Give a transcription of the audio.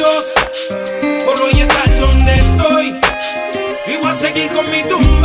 Por hoy estar donde estoy y voy a seguir con mi tumba.